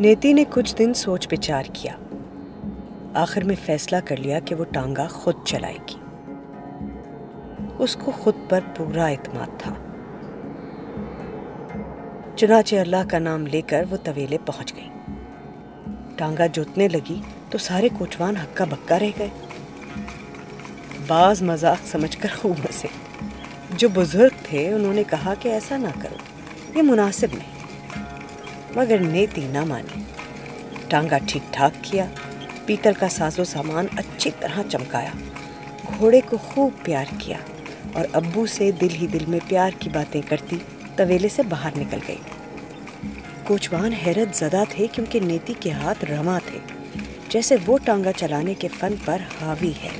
नेति ने कुछ दिन सोच विचार किया। आखिर में फैसला कर लिया कि वो टांगा खुद चलाएगी। उसको खुद पर पूरा एतमाद था। चुनाचे अल्लाह का नाम लेकर वो तवेले पहुँच गई। टांगा जोतने लगी तो सारे कोचवान हक्का बक्का रह गए। बाज मज़ाक समझकर खूब हंसे। जो बुज़ुर्ग थे, उन्होंने कहा कि ऐसा ना करो, ये मुनासिब नहीं। मगर नेति ना मानी। टांगा ठीक ठाक किया, पीतल का साजो सामान अच्छी तरह चमकाया, घोड़े को खूब प्यार किया और अब्बू से दिल ही दिल में प्यार की बातें करती तवेले से बाहर निकल गई। कोचवान हैरत ज़दा थे क्योंकि नेति के हाथ रमा थे, जैसे वो टांगा चलाने के फन पर हावी है।